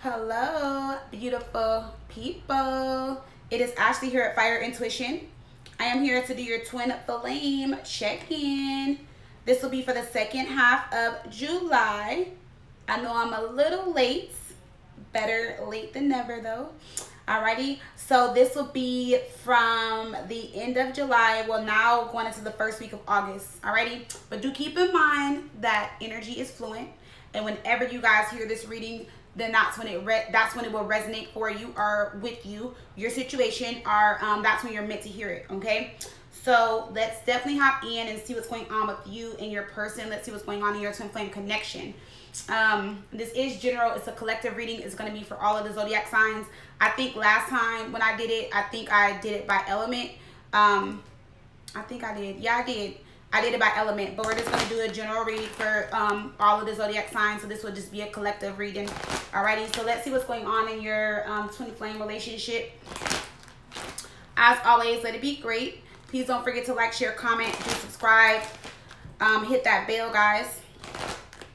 Hello, beautiful people. It is Ashley here at Fire Intuition. I am here to do your twin flame check-in. This will be for the second half of July. I know I'm a little late. Better late than never though. Alrighty, so this will be from the end of July, well now going into the first week of August, alrighty? But do keep in mind that energy is fluent and whenever you guys hear this reading, then that's when it that's when it will resonate for you or with you. Your situation or um, that's when you're meant to hear it okay? So let's definitely hop in and see what's going on with you and your person. Let's see what's going on in your twin flame connection. Um, this is general. It's a collective reading. It's going to be for all of the zodiac signs. I think last time when i did it i think i did it by element. Um, i think i did. Yeah i did I did it by element, but we're just going to do a general read for um, all of the zodiac signs. So this will just be a collective reading. Alrighty, so let's see what's going on in your um, twin flame relationship. As always, let it be great. Please don't forget to like, share, comment, do subscribe. Um, hit that bell, guys.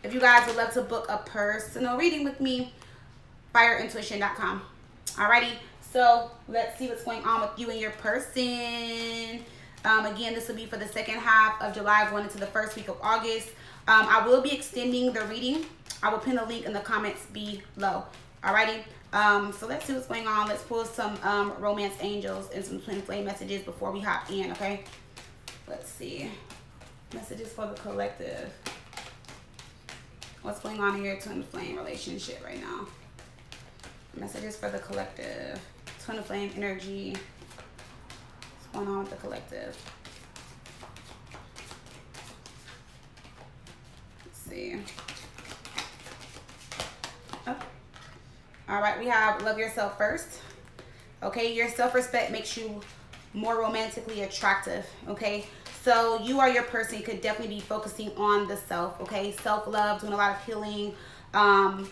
If you guys would love to book a personal reading with me, fireintuition.com. Alrighty, so let's see what's going on with you and your person. Um, again, this will be for the second half of July going into the first week of August. Um, I will be extending the reading. I will pin the link in the comments below. Alrighty. Um, so let's see what's going on. Let's pull some um, romance angels and some twin flame messages before we hop in, okay? Let's see. Messages for the collective. What's going on in your twin flame relationship right now? Messages for the collective. Twin flame energy going on with the collective? Let's see. Oh. All right, we have love yourself first. Okay, your self-respect makes you more romantically attractive. Okay, so you are your person. You could definitely be focusing on the self. Okay, self-love, doing a lot of healing. Um,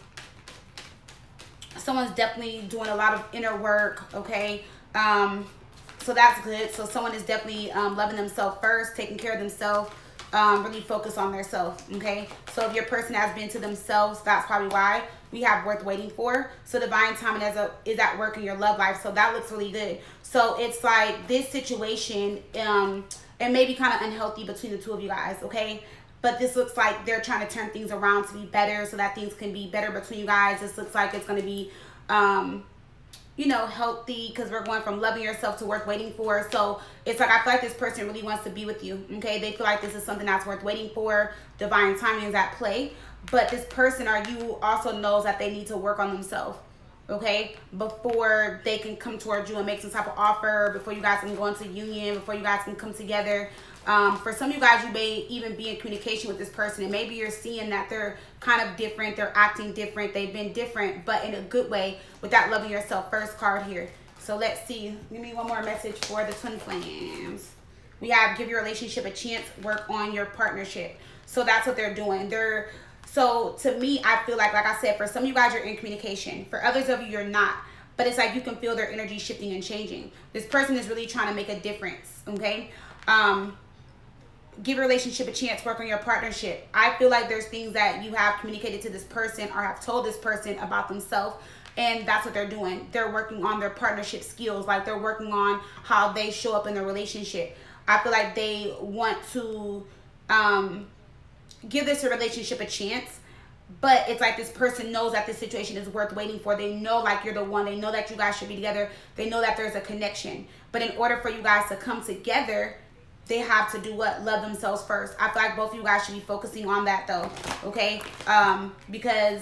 someone's definitely doing a lot of inner work. Okay, um, so that's good. So someone is definitely um, loving themselves first, taking care of themselves, um, really focus on their self, okay? So if your person has been to themselves, that's probably why we have worth waiting for. So divine timing is, a, is at work in your love life. So that looks really good. So it's like this situation, um, it may be kind of unhealthy between the two of you guys, okay? But this looks like they're trying to turn things around to be better so that things can be better between you guys. This looks like it's going to be um, you know, healthy because we're going from loving yourself to worth waiting for. So it's like I feel like this person really wants to be with you. Okay, they feel like this is something that's worth waiting for. Divine timing is at play, but this person or you also knows that they need to work on themselves. Okay, before they can come towards you and make some type of offer, before you guys can go into union, before you guys can come together. Um, for some of you guys, you may even be in communication with this person, and maybe you're seeing that they're kind of different, they're acting different, they've been different, but in a good way, without loving yourself. First card here. So let's see. Give me one more message for the twin flames. We have give your relationship a chance, work on your partnership. So that's what they're doing. They're so to me, I feel like, like I said, for some of you guys, you're in communication. For others of you, you're not. But it's like you can feel their energy shifting and changing. This person is really trying to make a difference. Okay. Um, give your relationship a chance, work on your partnership. I feel like there's things that you have communicated to this person or have told this person about themselves and that's what they're doing. They're working on their partnership skills, like they're working on how they show up in the relationship. I feel like they want to um, give this relationship a chance, but it's like this person knows that this situation is worth waiting for. They know like you're the one. They know that you guys should be together. They know that there's a connection. But in order for you guys to come together, they have to do what? Love themselves first. I feel like both of you guys should be focusing on that though okay? Um because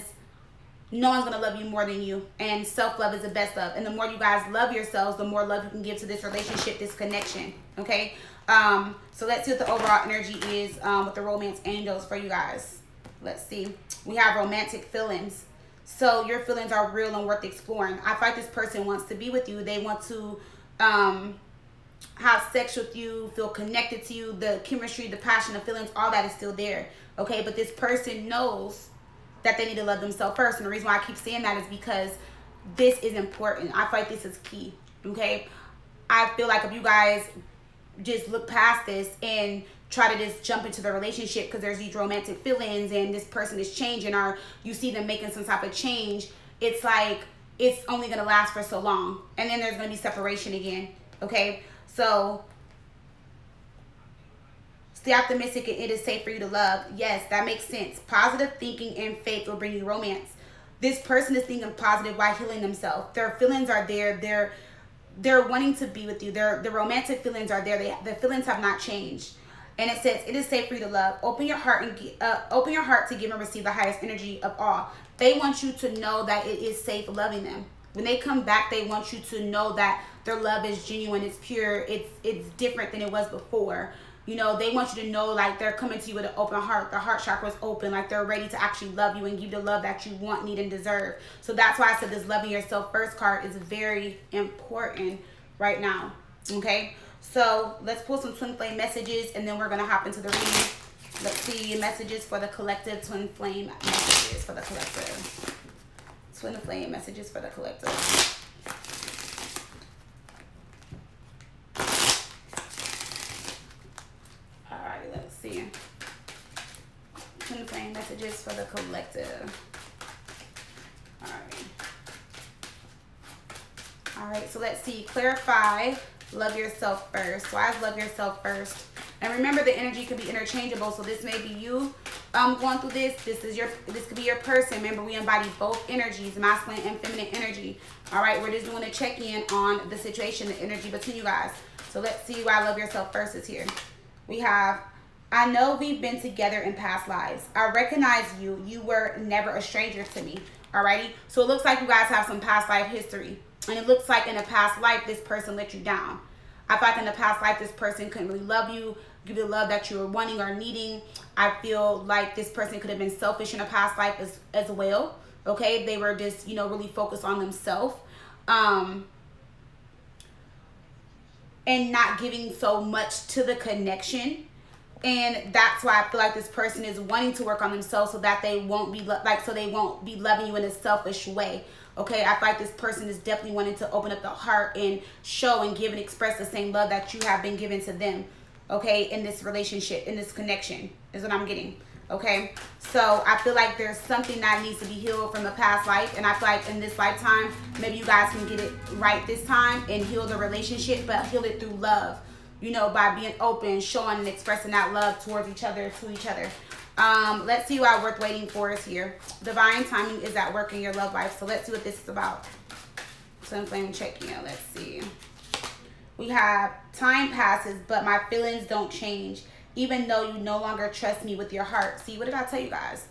no one's gonna love you more than you and self-love is the best love. And the more you guys love yourselves the more love you can give to this relationship this connection okay? Um so let's see what the overall energy is um with the romance angels for you guys. Let's see. We have romantic feelings. So your feelings are real and worth exploring. I feel like this person wants to be with you. They want to um have sex with you, feel connected to you, the chemistry, the passion, the feelings, all that is still there. Okay, but this person knows that they need to love themselves first. And the reason why I keep saying that is because this is important. I feel like this is key. Okay. I feel like if you guys just look past this and try to just jump into the relationship because there's these romantic feelings and this person is changing or you see them making some type of change it's like it's only going to last for so long. And then there's going to be separation again. Okay? So stay optimistic and it is safe for you to love. Yes, that makes sense. Positive thinking and faith will bring you romance. This person is thinking positive while healing themselves. Their feelings are there. They're they're wanting to be with you. Their the romantic feelings are there. They, the feelings have not changed. And it says, it is safe for you to love. Open your heart and uh, open your heart to give and receive the highest energy of all. They want you to know that it is safe loving them. When they come back, they want you to know that their love is genuine, it's pure, it's it's different than it was before. You know, they want you to know like they're coming to you with an open heart. Their heart chakra is open, like they're ready to actually love you and give the love that you want, need, and deserve. So that's why I said this loving yourself first card is very important right now. Okay. So let's pull some twin flame messages and then we're going to hop into the reading. Let's see messages for the collective twin flame messages for the collective. Twin flame messages for the collective. Alrighty, let's see. Twin flame messages for the collective. Alright. Alright, so let's see. Clarify love yourself first. Why is love yourself first? And remember the energy could be interchangeable. So this may be you um, going through this. This is your this could be your person. Remember, we embody both energies, masculine and feminine energy. All right, we're just doing a check-in on the situation, the energy between you guys. So let's see why love yourself first is here. We have I know we've been together in past lives. I recognize you. You were never a stranger to me. Alrighty? So it looks like you guys have some past life history. And it looks like in a past life, this person let you down. I like in the past life, this person couldn't really love you, give you the love that you're wanting or needing. I feel like this person could have been selfish in a past life as, as well. Okay, they were just, you know, really focused on themselves. Um, and not giving so much to the connection and that's why I feel like this person is wanting to work on themselves so that they won't be like so they won't be loving you in a selfish way okay i feel like this person is definitely wanting to open up the heart and show and give and express the same love that you have been given to them okay in this relationship in this connection is what i'm getting okay so i feel like there's something that needs to be healed from the past life and i feel like in this lifetime maybe you guys can get it right this time and heal the relationship but heal it through love you know by being open showing and expressing that love towards each other to each other um, let's see why worth waiting for is here. Divine timing is at work in your love life. So let's see what this is about. Twin flame check in. Let's see. We have time passes, but my feelings don't change. Even though you no longer trust me with your heart. See, what did I tell you guys?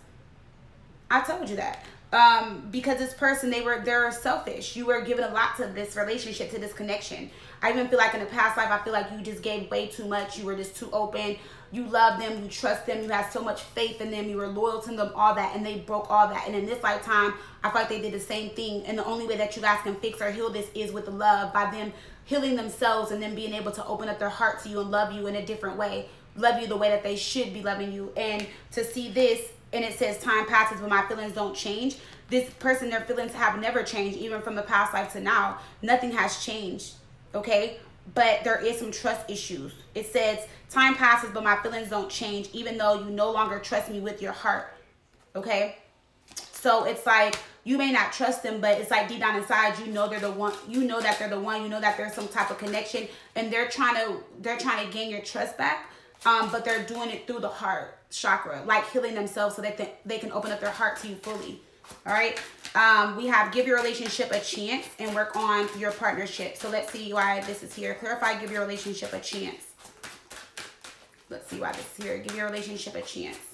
I told you that. Um, because this person, they were they're selfish. You were giving a lot to this relationship, to this connection. I even feel like in the past life, I feel like you just gave way too much. You were just too open you love them, you trust them, you had so much faith in them, you were loyal to them, all that, and they broke all that. And in this lifetime, I feel like they did the same thing. And the only way that you guys can fix or heal this is with the love by them healing themselves and then being able to open up their heart to you and love you in a different way. Love you the way that they should be loving you. And to see this, and it says time passes, but my feelings don't change. This person, their feelings have never changed, even from the past life to now. Nothing has changed. Okay? but there is some trust issues. It says, time passes, but my feelings don't change, even though you no longer trust me with your heart. Okay? So it's like, you may not trust them, but it's like deep down inside, you know they're the one, you know that they're the one, you know that there's some type of connection, and they're trying to, they're trying to gain your trust back, um, but they're doing it through the heart chakra, like healing themselves so that they, they can open up their heart to you fully. All right. Um, we have give your relationship a chance and work on your partnership. So let's see why this is here. Clarify, give your relationship a chance. Let's see why this is here. Give your relationship a chance.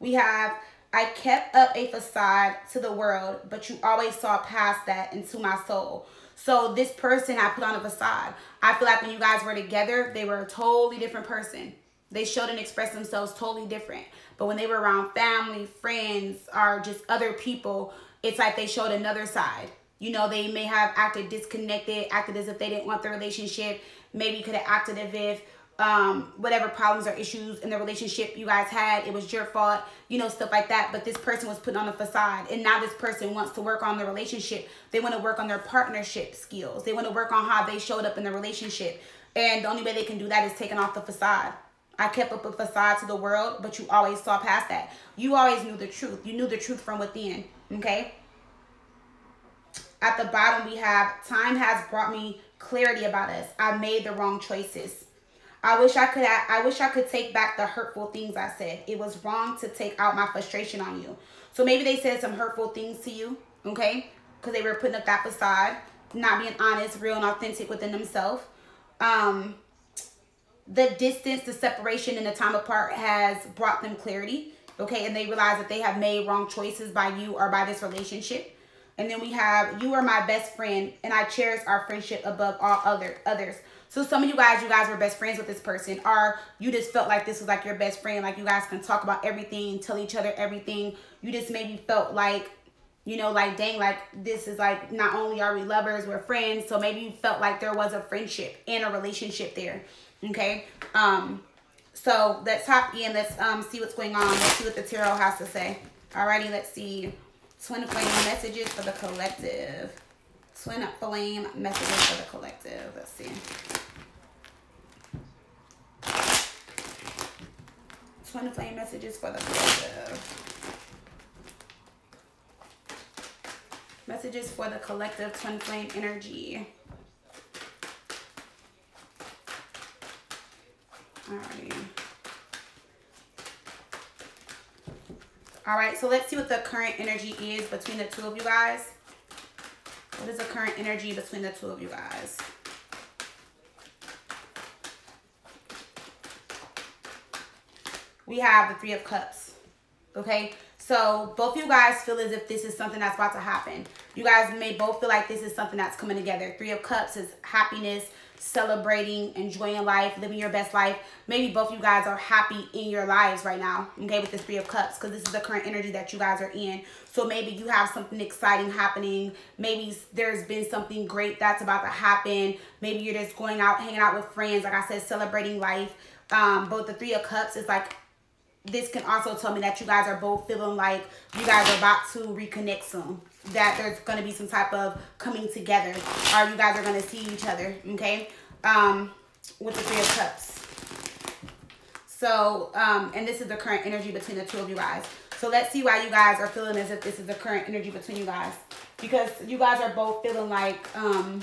We have, I kept up a facade to the world, but you always saw past that into my soul. So this person I put on a facade. I feel like when you guys were together, they were a totally different person. They showed and expressed themselves totally different. But when they were around family, friends, or just other people, it's like they showed another side. You know, they may have acted disconnected, acted as if they didn't want the relationship. Maybe could have acted as if um, whatever problems or issues in the relationship you guys had, it was your fault, you know, stuff like that. But this person was putting on a facade. And now this person wants to work on the relationship. They want to work on their partnership skills. They want to work on how they showed up in the relationship. And the only way they can do that is taking off the facade. I kept up a facade to the world, but you always saw past that. You always knew the truth. You knew the truth from within. Okay. At the bottom, we have time has brought me clarity about us. I made the wrong choices. I wish I could I wish I could take back the hurtful things I said. It was wrong to take out my frustration on you. So maybe they said some hurtful things to you, okay? Because they were putting up that facade, not being honest, real and authentic within themselves. Um the distance, the separation and the time apart has brought them clarity, okay? And they realize that they have made wrong choices by you or by this relationship. And then we have, you are my best friend and I cherish our friendship above all other others. So some of you guys, you guys were best friends with this person or you just felt like this was like your best friend. Like you guys can talk about everything, tell each other everything. You just maybe felt like, you know, like dang, like this is like not only are we lovers, we're friends. So maybe you felt like there was a friendship and a relationship there. Okay. Um, so let's hop in. Let's um see what's going on. Let's see what the tarot has to say. Alrighty, let's see. Twin flame messages for the collective. Twin flame messages for the collective. Let's see. Twin flame messages for the collective. Messages for the collective twin flame energy. Alrighty. All right, so let's see what the current energy is between the two of you guys. What is the current energy between the two of you guys? We have the Three of Cups, okay? So both of you guys feel as if this is something that's about to happen. You guys may both feel like this is something that's coming together. Three of Cups is happiness, celebrating, enjoying life, living your best life. Maybe both you guys are happy in your lives right now, okay, with the Three of Cups, because this is the current energy that you guys are in. So maybe you have something exciting happening. Maybe there's been something great that's about to happen. Maybe you're just going out, hanging out with friends, like I said, celebrating life. Um, both the Three of Cups is like this can also tell me that you guys are both feeling like you guys are about to reconnect soon that there's going to be some type of coming together. Or you guys are going to see each other okay? Um with the three of cups. So um and this is the current energy between the two of you guys. So let's see why you guys are feeling as if this is the current energy between you guys. Because you guys are both feeling like um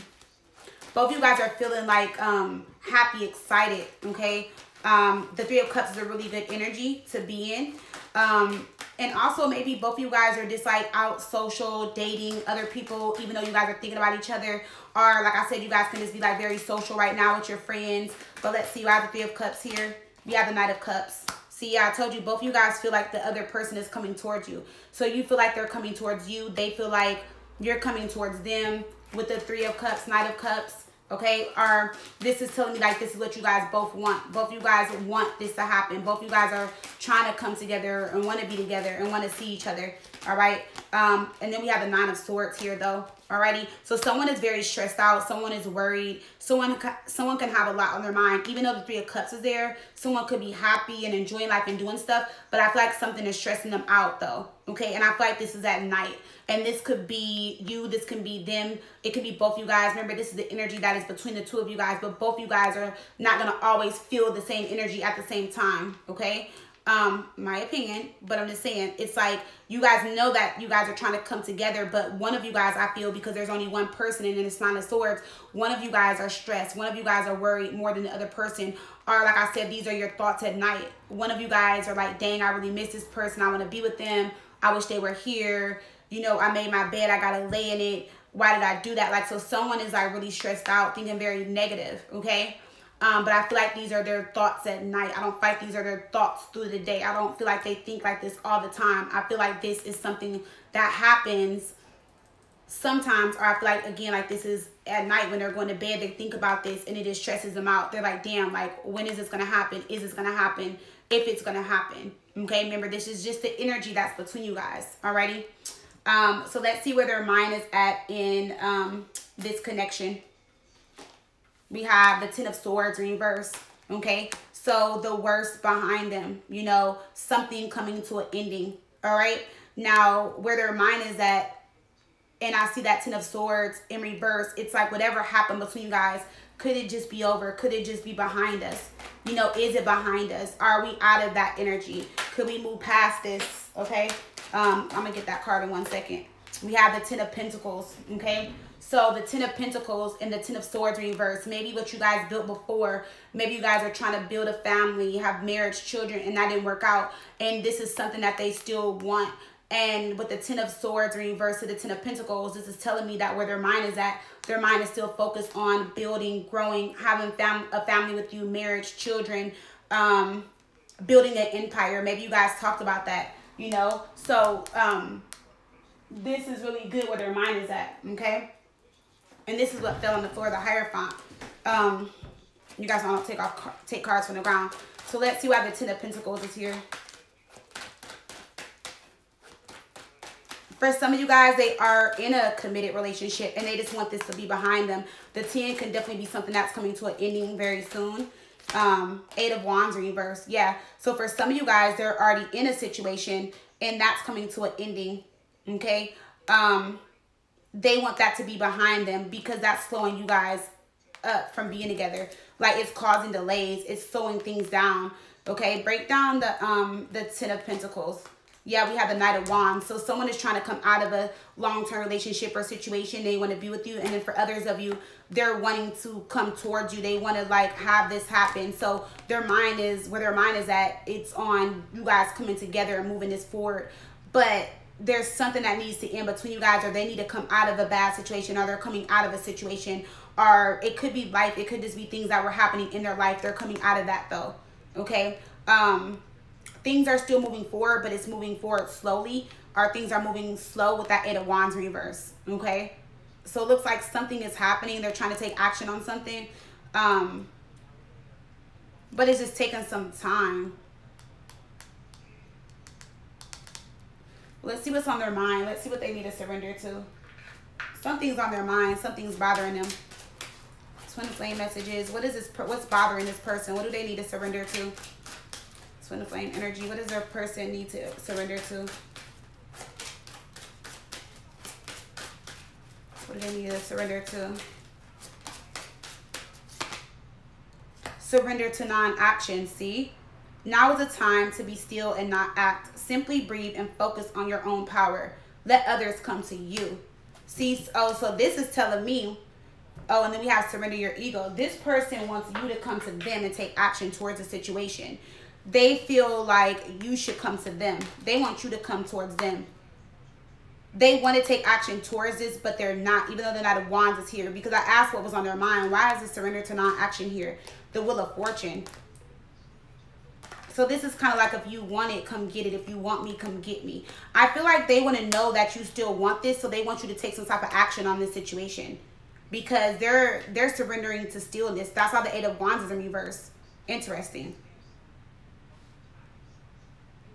both you guys are feeling like um happy excited okay um the three of cups is a really good energy to be in um and also maybe both of you guys are just like out social, dating other people, even though you guys are thinking about each other. Or like I said, you guys can just be like very social right now with your friends. But let's see, we have the Three of Cups here. We have the Knight of Cups. See, I told you, both of you guys feel like the other person is coming towards you. So you feel like they're coming towards you. They feel like you're coming towards them with the Three of Cups, Knight of Cups okay or this is telling me like this is what you guys both want. Both you guys want this to happen. Both you guys are trying to come together and want to be together and want to see each other all right? Um and then we have the nine of swords here though. Alrighty? So someone is very stressed out. Someone is worried. Someone someone can have a lot on their mind. Even though the three of cups is there someone could be happy and enjoying life and doing stuff but i feel like something is stressing them out though. Okay? And i feel like this is at night. And this could be you. This can be them. It could be both you guys. Remember this is the energy that is between the two of you guys but both you guys are not gonna always feel the same energy at the same time. Okay um my opinion but i'm just saying it's like you guys know that you guys are trying to come together but one of you guys i feel because there's only one person and it's nine of swords one of you guys are stressed one of you guys are worried more than the other person or like i said these are your thoughts at night one of you guys are like dang i really miss this person i want to be with them i wish they were here you know, I made my bed, I gotta lay in it. Why did I do that? Like, so someone is like really stressed out, thinking very negative, okay? Um, but I feel like these are their thoughts at night. I don't fight these are their thoughts through the day. I don't feel like they think like this all the time. I feel like this is something that happens sometimes, or I feel like, again, like this is at night when they're going to bed, they think about this and it just stresses them out. They're like, damn, like, when is this going to happen? Is this going to happen? If it's going to happen. Okay, remember, this is just the energy that's between you guys. Alrighty? Um, so let's see where their mind is at in um, this connection. We have the Ten of Swords reverse. Okay. So the worst behind them, you know, something coming to an ending. All right. Now, where their mind is at, and I see that Ten of Swords in reverse, it's like whatever happened between you guys, Could it just be over? Could it just be behind us? You know, is it behind us? Are we out of that energy? Could we move past this? Okay. Um, I'm going to get that card in one second. We have the Ten of Pentacles. Okay. So the Ten of Pentacles and the Ten of Swords reverse. Maybe what you guys built before. Maybe you guys are trying to build a family, have marriage, children, and that didn't work out. And this is something that they still want. And with the Ten of Swords reverse to the Ten of Pentacles, this is telling me that where their mind is at, their mind is still focused on building, growing, having fam a family with you, marriage, children, um, building an empire. Maybe you guys talked about that, you know? So um, this is really good where their mind is at, okay? And this is what fell on the floor, the Hierophant. Um, you guys want to take off take cards from the ground. So let's see why the Ten of Pentacles is here. For some of you guys, they are in a committed relationship and they just want this to be behind them. The 10 can definitely be something that's coming to an ending very soon. Um, Eight of Wands reverse. Yeah. So for some of you guys, they're already in a situation and that's coming to an ending. Okay. Um, they want that to be behind them because that's slowing you guys up from being together. Like it's causing delays. It's slowing things down. Okay, break down the um the Ten of Pentacles. Yeah, we have the Knight of Wands. So someone is trying to come out of a long-term relationship or situation. They want to be with you. And then for others of you, they're wanting to come towards you. They want to like have this happen. So their mind is, where their mind is at, it's on you guys coming together and moving this forward. But there's something that needs to end between you guys or they need to come out of a bad situation or they're coming out of a situation or it could be life it could just be things that were happening in their life they're coming out of that though okay? Um things are still moving forward but it's moving forward slowly or things are moving slow with that eight of wands reverse okay? So it looks like something is happening they're trying to take action on something um but it's just taking some time Let's see what's on their mind. Let's see what they need to surrender to. Something's on their mind. Something's bothering them. Twin flame messages. What is this? What's bothering this person? What do they need to surrender to? Twin flame energy. What does their person need to surrender to? What do they need to surrender to? Surrender to non-action. See? Now is the time to be still and not act. Simply breathe and focus on your own power. Let others come to you. See, oh, so this is telling me, oh, and then we have surrender your ego. This person wants you to come to them and take action towards a situation. They feel like you should come to them. They want you to come towards them. They want to take action towards this, but they're not, even though they're not a wands is here. Because I asked what was on their mind. Why is this surrender to non-action here? The Wheel of Fortune. So this is kind of like if you want it, come get it. If you want me, come get me. I feel like they want to know that you still want this, so they want you to take some type of action on this situation because they're they're surrendering to this. That's why the Eight of Wands is in reverse. Interesting.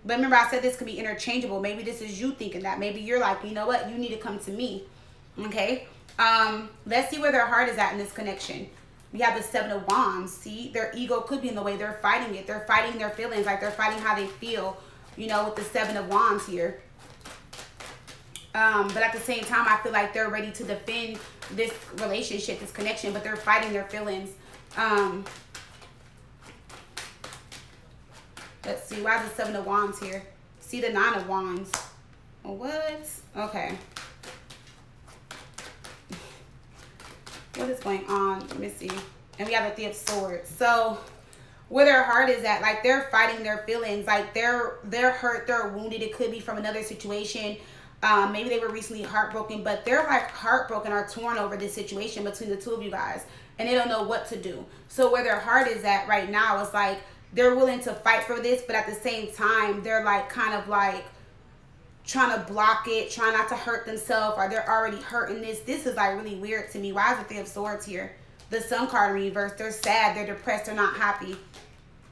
But remember, I said this could be interchangeable. Maybe this is you thinking that. Maybe you're like, you know what? You need to come to me. Okay. Um, let's see where their heart is at in this connection. We have the Seven of Wands. See, their ego could be in the way. They're fighting it. They're fighting their feelings. Like they're fighting how they feel, you know, with the Seven of Wands here. Um, but at the same time, I feel like they're ready to defend this relationship, this connection, but they're fighting their feelings. Um, let's see. Why the Seven of Wands here? See the Nine of Wands. What? Okay. What is going on? Let me see. And we have a Three of Swords. So where their heart is at, like they're fighting their feelings. Like they're they're hurt, they're wounded. It could be from another situation. Um, maybe they were recently heartbroken, but they're like heartbroken or torn over this situation between the two of you guys. And they don't know what to do. So where their heart is at right now is like they're willing to fight for this, but at the same time, they're like kind of like trying to block it, trying not to hurt themselves, or they're already hurting this. This is like really weird to me. Why is the Three of Swords here? The Sun card in reverse. They're sad. They're depressed. They're not happy.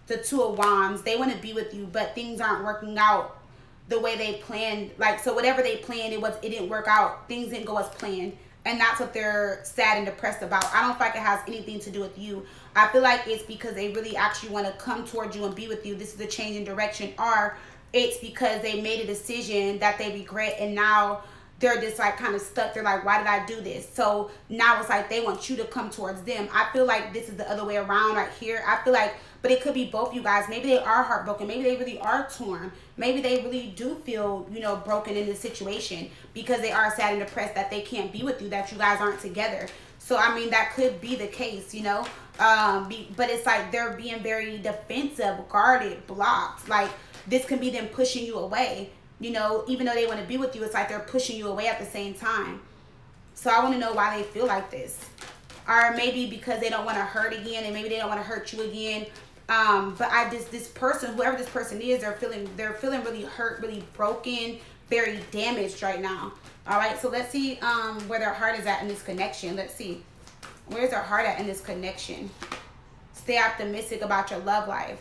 The Two of Wands. They want to be with you, but things aren't working out the way they planned. Like, so whatever they planned, it was it didn't work out. Things didn't go as planned. And that's what they're sad and depressed about. I don't feel like it has anything to do with you. I feel like it's because they really actually want to come towards you and be with you. This is a change in direction. Or it's because they made a decision that they regret and now they're just like kind of stuck. They're like, why did I do this? So now it's like they want you to come towards them. I feel like this is the other way around right here. I feel like, but it could be both you guys. Maybe they are heartbroken. Maybe they really are torn. Maybe they really do feel, you know, broken in this situation because they are sad and depressed that they can't be with you, that you guys aren't together. So, I mean, that could be the case, you know. Um, be, but it's like they're being very defensive, guarded, blocked. Like, this can be them pushing you away you know, even though they want to be with you, it's like they're pushing you away at the same time. So I want to know why they feel like this. Or maybe because they don't want to hurt again and maybe they don't want to hurt you again. Um, but I just this person, whoever this person is, they're feeling they're feeling really hurt, really broken, very damaged right now. All right, so let's see um, where their heart is at in this connection. Let's see. Where's their heart at in this connection? Stay optimistic about your love life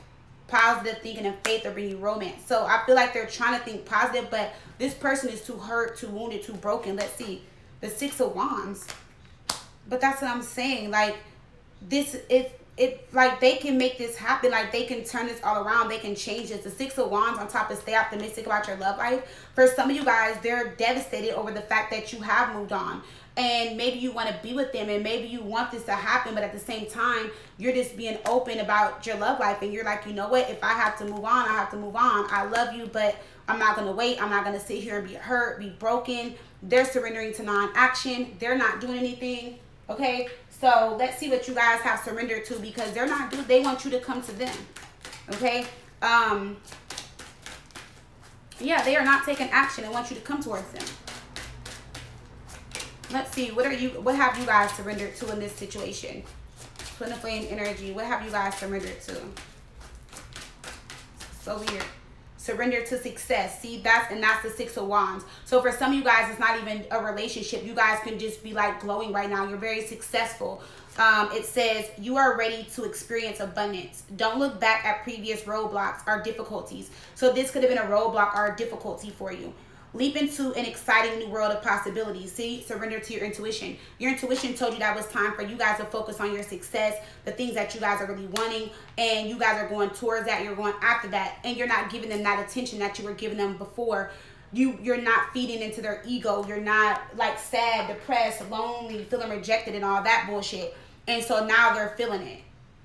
positive thinking and faith are bringing romance. So I feel like they're trying to think positive, but this person is too hurt, too wounded, too broken. Let's see. The Six of Wands. But that's what I'm saying. Like, this, it, it, like, they can make this happen. Like, they can turn this all around. They can change this. The Six of Wands on top of stay optimistic about your love life. For some of you guys, they're devastated over the fact that you have moved on and maybe you want to be with them and maybe you want this to happen but at the same time you're just being open about your love life and you're like you know what? If i have to move on i have to move on. I love you but i'm not to wait. I'm not to sit here and be hurt be broken. They're surrendering to non-action. They're not doing anything okay? So let's see what you guys have surrendered to because they're not do they want you to come to them okay? Um yeah they are not taking action. And want you to come towards them Let's see. What are you? What have you guys surrendered to in this situation? Twin flame energy. What have you guys surrendered to? So weird. Surrender to success. See, that's and that's the six of wands. So for some of you guys, it's not even a relationship. You guys can just be like glowing right now. You're very successful. Um, it says you are ready to experience abundance. Don't look back at previous roadblocks or difficulties. So this could have been a roadblock or a difficulty for you. Leap into an exciting new world of possibilities. See, surrender to your intuition. Your intuition told you that was time for you guys to focus on your success, the things that you guys are really wanting, and you guys are going towards that. You're going after that, and you're not giving them that attention that you were giving them before. You you're not feeding into their ego. You're not like sad, depressed, lonely, feeling rejected, and all that bullshit. And so now they're feeling it.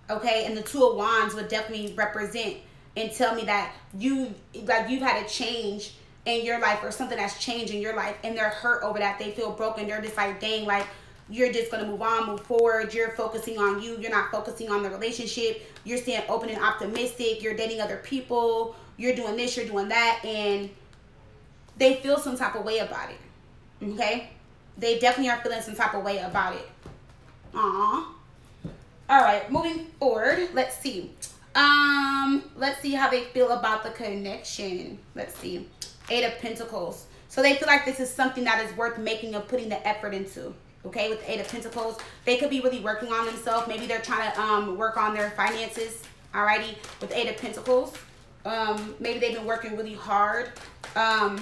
Okay, and the two of wands would definitely represent and tell me that you like you've had a change in your life or something that's changed in your life and they're hurt over that. They feel broken. They're just like, dang, like you're just gonna move on, move forward. You're focusing on you. You're not focusing on the relationship. You're staying open and optimistic. You're dating other people. You're doing this, you're doing that, and they feel some type of way about it. Okay? They definitely are feeling some type of way about it. Aww. All right, moving forward. Let's see. Um, let's see how they feel about the connection. Let's see. Eight of Pentacles. So they feel like this is something that is worth making and putting the effort into. Okay, with Eight of Pentacles. They could be really working on themselves. Maybe they're trying to um, work on their finances. Alrighty, with Eight of Pentacles. Um, maybe they've been working really hard um,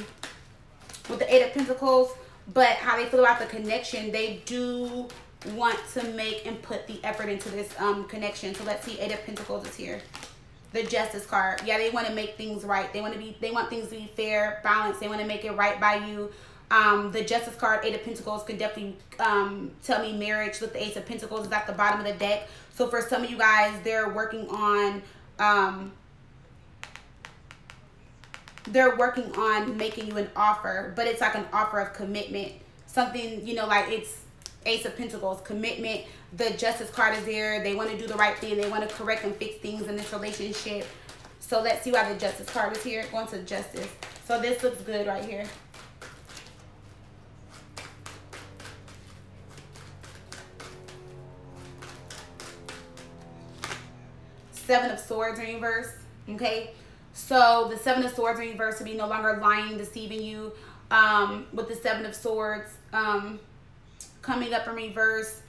with the Eight of Pentacles. But how they feel about the connection, they do want to make and put the effort into this um, connection. So let's see, Eight of Pentacles is here the justice card. Yeah, they want to make things right. They want to be they want things to be fair, balanced. They want to make it right by you. Um, the justice card, eight of pentacles, could definitely um, tell me marriage. Look, the ace of pentacles is at the bottom of the deck. So for some of you guys, they're working on um, they're working on making you an offer, but it's like an offer of commitment. Something, you know, like it's Ace of Pentacles, commitment. The Justice card is there. They want to do the right thing. They want to correct and fix things in this relationship. So let's see why the Justice card is here. Going to Justice. So this looks good right here. Seven of Swords reverse. Okay. So the Seven of Swords reverse will be no longer lying, deceiving you. Um, with the Seven of Swords. Um, coming up in reverse,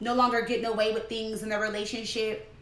no longer getting away with things in the relationship.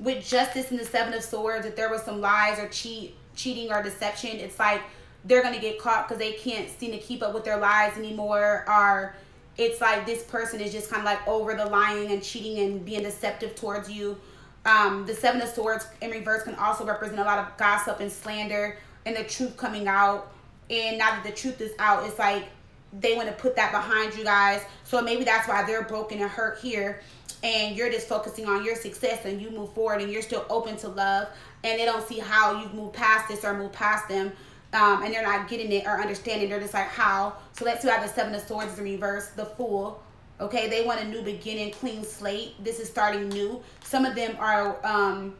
With justice and the seven of swords, if there was some lies or cheat, cheating or deception, it's like they're gonna get caught because they can't seem to keep up with their lies anymore. Or it's like this person is just kind of like over the lying and cheating and being deceptive towards you. Um, the seven of swords in reverse can also represent a lot of gossip and slander and the truth coming out. And now that the truth is out, it's like they want to put that behind you guys. So maybe that's why they're broken and hurt here. And you're just focusing on your success and you move forward and you're still open to love. And they don't see how you've moved past this or moved past them. Um, and they're not getting it or understanding. They're just like, how? So let's see how the Seven of Swords is in reverse. The Fool. Okay, they want a new beginning, clean slate. This is starting new. Some of them are um,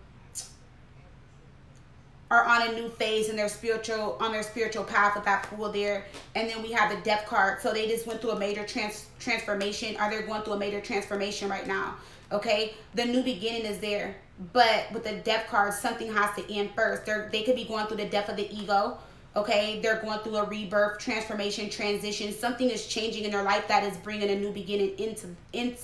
are on a new phase in their spiritual on their spiritual path with that Fool there. And then we have the death card. So they just went through a major trans transformation are they going through a major transformation right now okay? The new beginning is there. But with the death card something has to end first. They're they could be going through the death of the ego okay? They're going through a rebirth transformation transition. Something is changing in their life that is bringing a new beginning into into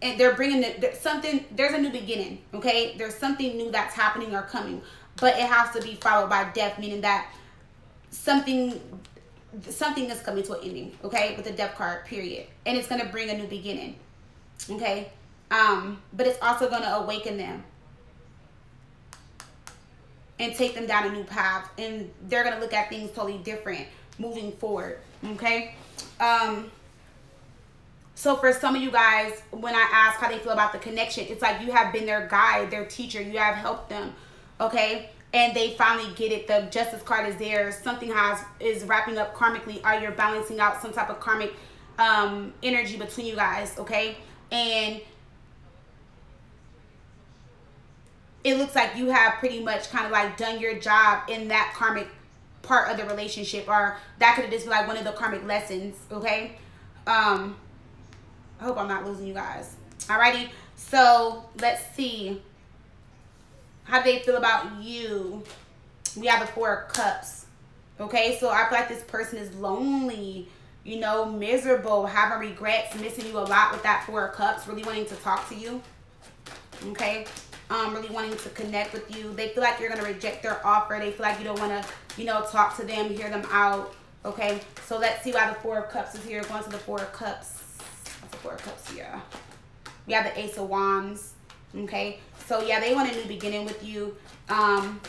and they're bringing the, something there's a new beginning okay? There's something new that's happening or coming but it has to be followed by death, meaning that something something is coming to an ending, okay, with the death card, period. And it's gonna bring a new beginning. Okay? Um, but it's also gonna awaken them and take them down a new path. And they're gonna look at things totally different moving forward. Okay? Um so for some of you guys, when I ask how they feel about the connection, it's like you have been their guide, their teacher, you have helped them okay? And they finally get it. The justice card is there. Something has is wrapping up karmically. Or you're balancing out some type of karmic um energy between you guys okay? And it looks like you have pretty much kind of like done your job in that karmic part of the relationship or that could have just been like one of the karmic lessons okay? Um i hope i'm not losing you guys. Alrighty. So let's see how do they feel about you? We have the Four of Cups. Okay, so I feel like this person is lonely, you know, miserable, having regrets, missing you a lot with that Four of Cups, really wanting to talk to you. Okay, um, really wanting to connect with you. They feel like you're going to reject their offer. They feel like you don't want to, you know, talk to them, hear them out. Okay, so let's see why the Four of Cups is here. Going to the Four of Cups. What's the Four of Cups here? We have the Ace of Wands. Okay, so yeah, they want a new beginning with you. Um,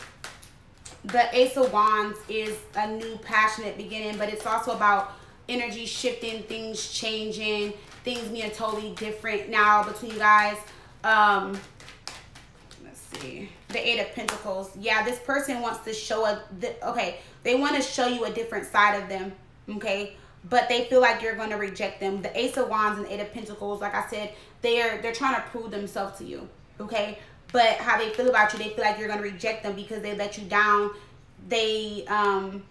the Ace of Wands is a new passionate beginning, but it's also about energy shifting, things changing, things being a totally different now between you guys. Um, let's see. The Eight of Pentacles. Yeah, this person wants to show a, the, okay, they want to show you a different side of them, okay? But they feel like you're going to reject them. The Ace of Wands and Eight of Pentacles, like I said, they're they're trying to prove themselves to you, okay? But how they feel about you they feel like you're going to reject them because they let you down. They um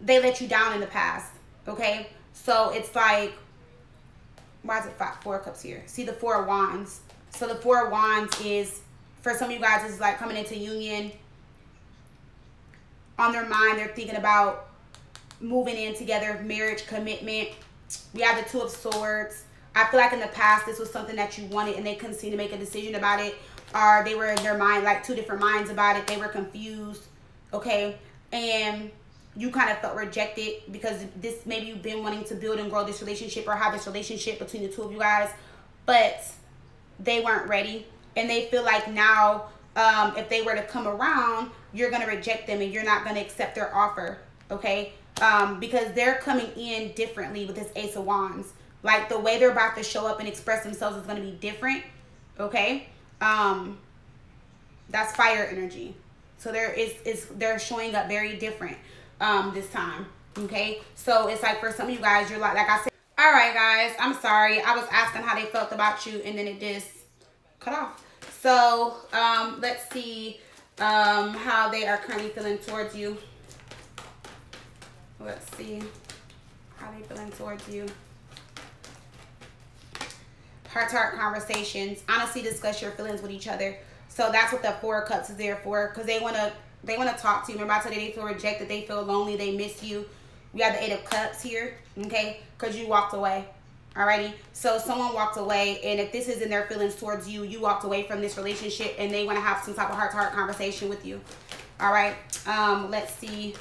they let you down in the past okay? So it's like why is it five, four cups here? See the four of wands. So the four of wands is for some of you guys is like coming into union. On their mind they're thinking about moving in together marriage commitment. We have the two of swords I feel like in the past this was something that you wanted and they couldn't seem to make a decision about it or they were in their mind like two different minds about it. They were confused, okay? And you kind of felt rejected because this maybe you've been wanting to build and grow this relationship or have this relationship between the two of you guys, but they weren't ready and they feel like now um, if they were to come around, you're going to reject them and you're not going to accept their offer, okay? Um, because they're coming in differently with this Ace of Wands. Like the way they're about to show up and express themselves is going to be different. Okay. Um, that's fire energy. So there is, is they're showing up very different um, this time. Okay. So it's like for some of you guys, you're like, like I said, all right, guys, I'm sorry. I was asking how they felt about you and then it just cut off. So um, let's see um, how they are currently feeling towards you. Let's see how they feeling towards you heart-to-heart conversations, honestly discuss your feelings with each other. So that's what the Four of Cups is there for, because they want to they want to talk to you. Remember I told you they feel rejected, they feel lonely, they miss you. We have the Eight of Cups here, okay? Because you walked away. Alrighty, so someone walked away, and if this is in their feelings towards you, you walked away from this relationship, and they want to have some type of heart-to-heart -heart conversation with you. All right, um, let's see.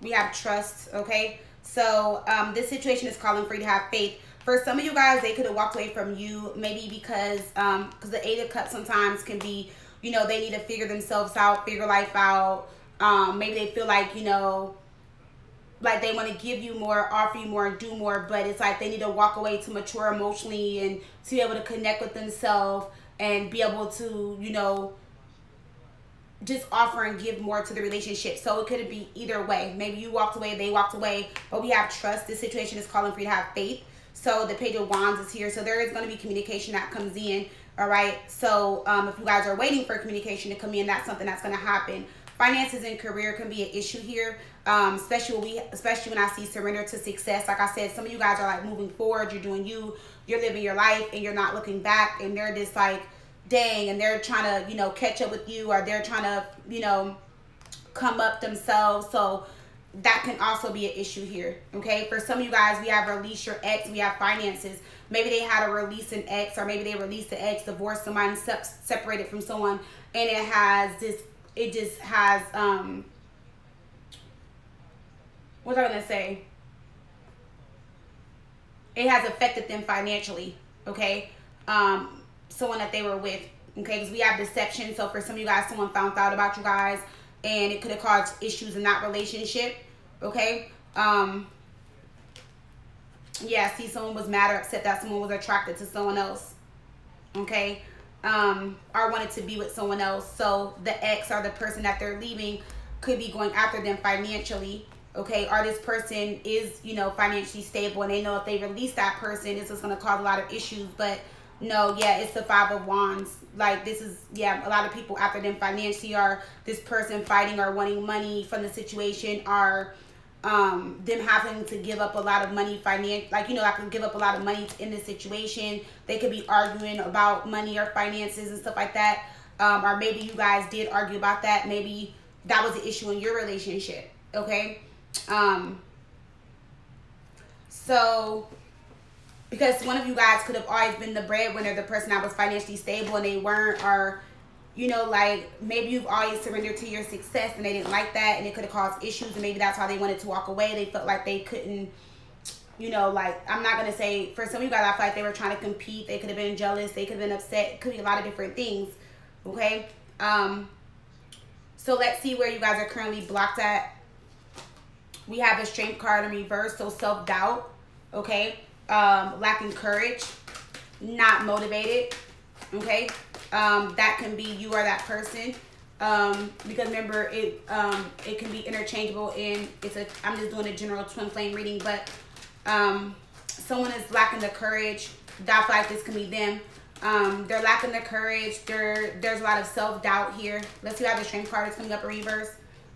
We have trust, okay? So um, this situation is calling for you to have faith. For some of you guys, they could have walked away from you maybe because um, because the Eight of Cups sometimes can be, you know, they need to figure themselves out, figure life out. Um, maybe they feel like, you know, like they want to give you more, offer you more, and do more, but it's like they need to walk away to mature emotionally and to be able to connect with themselves and be able to, you know, just offer and give more to the relationship. So it could be either way. Maybe you walked away, they walked away, but we have trust. This situation is calling for you to have faith. So the Page of Wands is here. So there is going to be communication that comes in. All right. So um, if you guys are waiting for communication to come in, that's something that's going to happen. Finances and career can be an issue here, um, especially when we, especially when I see surrender to success. Like I said, some of you guys are like moving forward. You're doing you. You're living your life, and you're not looking back. And they're just like dang and they're trying to you know catch up with you or they're trying to you know come up themselves. So that can also be an issue here okay? For some of you guys we have release your ex we have finances. Maybe they had to release an ex or maybe they released the ex divorced somebody separated from someone and it has this it just has um what was i gonna say? It has affected them financially okay? Um someone that they were with. Okay, because we have deception. So for some of you guys, someone found out about you guys and it could have caused issues in that relationship. Okay. Um yeah, see someone was mad or upset that someone was attracted to someone else. Okay. Um, or wanted to be with someone else. So the ex or the person that they're leaving could be going after them financially okay or this person is you know financially stable and they know if they release that person it's just going to cause a lot of issues but no, yeah, it's the five of wands. Like this is yeah, a lot of people after them financially are this person fighting or wanting money from the situation are um them having to give up a lot of money finance like you know I can give up a lot of money in this situation. They could be arguing about money or finances and stuff like that um or maybe you guys did argue about that. Maybe that was an issue in your relationship okay? Um so because one of you guys could have always been the breadwinner, the person that was financially stable and they weren't, or you know, like maybe you've always surrendered to your success and they didn't like that and it could have caused issues and maybe that's why they wanted to walk away. They felt like they couldn't, you know, like I'm not gonna say for some of you guys, I feel like they were trying to compete. They could have been jealous. They could have been upset. It could be a lot of different things. Okay. Um. So let's see where you guys are currently blocked at. We have a strength card in reverse, so self doubt. Okay um, lacking courage, not motivated. Okay, um, that can be you are that person. Um, because remember it um, it can be interchangeable in it's a I'm just doing a general twin flame reading, but um, someone is lacking the courage. That like this can be them. Um, they're lacking the courage. There there's a lot of self doubt here. Let's see how the strength card is coming up in reverse.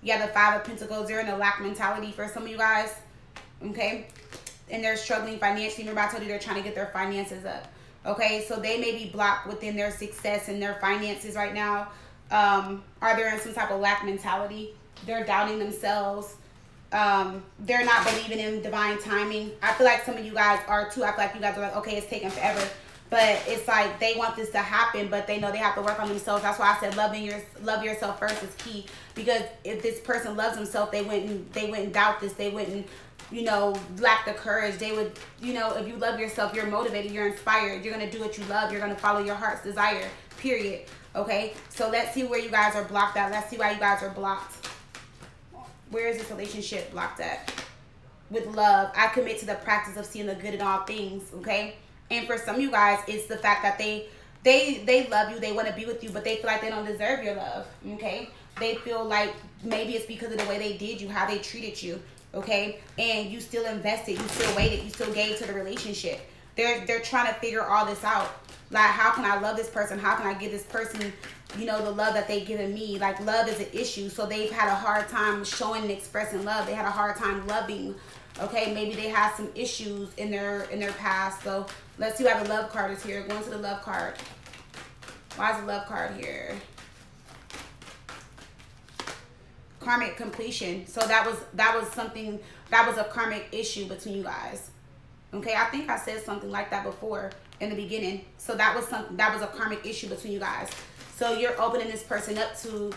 You have the five of pentacles. They're in a lack mentality for some of you guys. Okay and they're struggling financially. Remember, I told you they're trying to get their finances up. Okay, so they may be blocked within their success and their finances right now. Um, are they in some type of lack mentality? They're doubting themselves. Um, they're not believing in divine timing. I feel like some of you guys are too. I feel like you guys are like, okay, it's taking forever. But it's like they want this to happen, but they know they have to work on themselves. That's why I said loving your love yourself first is key. Because if this person loves himself, they wouldn't they wouldn't doubt this. They wouldn't you know, lack the courage. They would, you know, if you love yourself, you're motivated, you're inspired, you're to do what you love, you're to follow your heart's desire, period. Okay? So let's see where you guys are blocked at. Let's see why you guys are blocked. Where is this relationship blocked at? With love, I commit to the practice of seeing the good in all things, okay? And for some of you guys, it's the fact that they they they love you, they want to be with you, but they feel like they don't deserve your love, okay? They feel like maybe it's because of the way they did you, how they treated you okay? And you still invested you still waited you still gave to the relationship. They're they're trying to figure all this out. Like how can i love this person? How can i give this person you know the love that they've given me? Like love is an issue. So they've had a hard time showing and expressing love. They had a hard time loving okay? Maybe they had some issues in their in their past. So let's see why the love card is here. Going to the love card. Why is the love card here karmic completion. So that was that was something that was a karmic issue between you guys. Okay, I think I said something like that before in the beginning. So that was something that was a karmic issue between you guys. So you're opening this person up to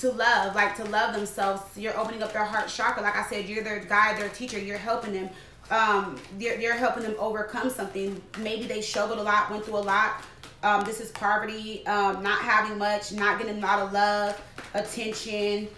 to love, like to love themselves. You're opening up their heart chakra. Like I said, you're their guide, their teacher. You're helping them. Um, you're, you're helping them overcome something. Maybe they struggled a lot, went through a lot. Um, this is poverty, um, not having much, not getting a lot of love, attention,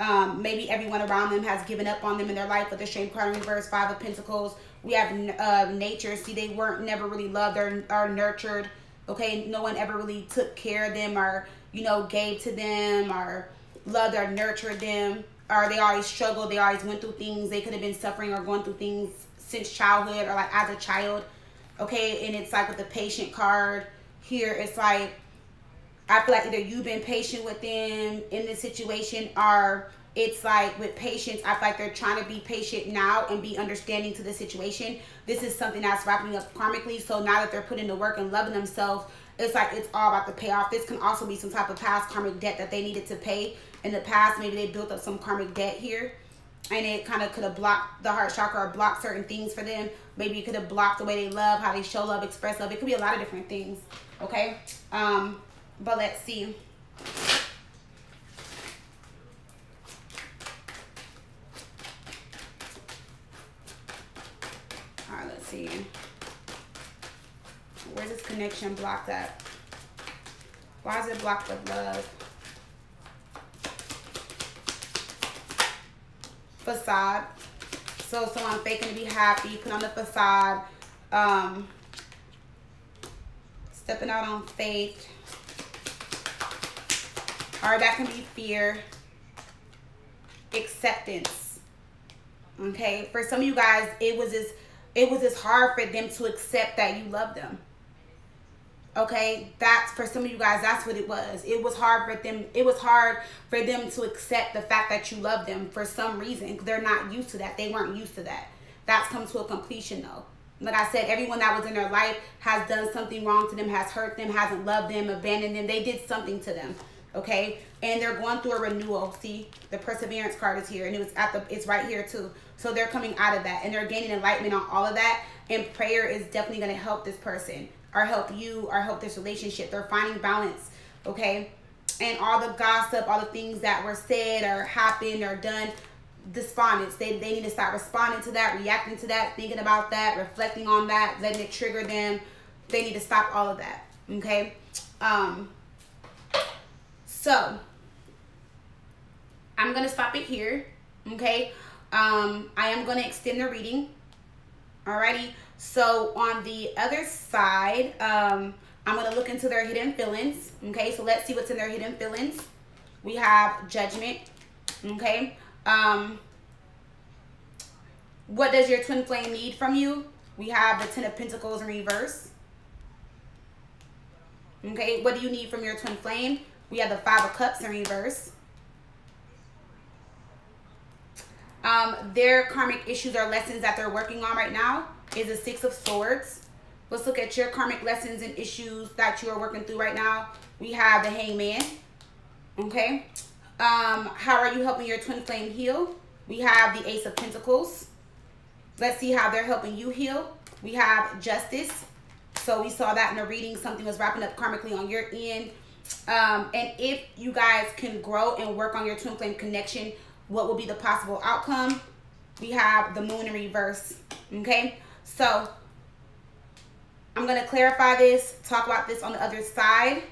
Um, maybe everyone around them has given up on them in their life with the shame card in reverse, five of pentacles. We have uh, nature. See, they weren't never really loved or, or nurtured. Okay, no one ever really took care of them or, you know, gave to them or loved or nurtured them. Or they always struggled. They always went through things. They could have been suffering or going through things since childhood or like as a child. Okay, and it's like with the patient card here, it's like I feel like either you've been patient with them in this situation or it's like with patience, I feel like they're trying to be patient now and be understanding to the situation. This is something that's wrapping up karmically. So now that they're putting the work and loving themselves, it's like it's all about the payoff. This can also be some type of past karmic debt that they needed to pay in the past. Maybe they built up some karmic debt here and it kind of could have blocked the heart chakra or blocked certain things for them. Maybe it could have blocked the way they love, how they show love, express love. It could be a lot of different things. Okay. Um, but let's see. All right, let's see. Where's this connection blocked at? Why is it blocked with love? Facade. So someone faking to be happy, put on the facade. Um, stepping out on faith. Or that can be fear. Acceptance. Okay. For some of you guys, it was as it was as hard for them to accept that you love them. Okay, that's for some of you guys, that's what it was. It was hard for them, it was hard for them to accept the fact that you love them for some reason. They're not used to that. They weren't used to that. That's come to a completion though. Like I said, everyone that was in their life has done something wrong to them, has hurt them, hasn't loved them, abandoned them. They did something to them okay? And they're going through a renewal. See the perseverance card is here and it was at the it's right here too. So they're coming out of that and they're gaining enlightenment on all of that. And prayer is definitely going to help this person or help you or help this relationship. They're finding balance okay? And all the gossip all the things that were said or happened or done despondence they, they need to start responding to that reacting to that thinking about that reflecting on that letting it trigger them they need to stop all of that okay um so, I'm going to stop it here. Okay. Um, I am going to extend the reading. Alrighty. So, on the other side, um, I'm going to look into their hidden feelings. Okay. So, let's see what's in their hidden feelings. We have judgment. Okay. Um, what does your twin flame need from you? We have the Ten of Pentacles in reverse. Okay, what do you need from your twin flame? We have the Five of Cups in reverse. Um, their karmic issues or lessons that they're working on right now is the Six of Swords. Let's look at your karmic lessons and issues that you are working through right now. We have the Hangman. Okay. Um, how are you helping your twin flame heal? We have the Ace of Pentacles. Let's see how they're helping you heal. We have Justice. So we saw that in the reading. Something was wrapping up karmically on your end. Um, and if you guys can grow and work on your twin flame connection, what will be the possible outcome? We have the moon in reverse. Okay, so I'm going to clarify this, talk about this on the other side.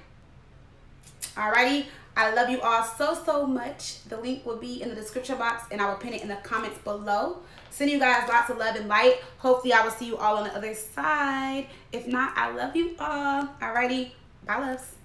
Alrighty. I love you all so, so much. The link will be in the description box and I will pin it in the comments below. Send you guys lots of love and light. Hopefully I will see you all on the other side. If not, I love you all. Alrighty. Bye, loves.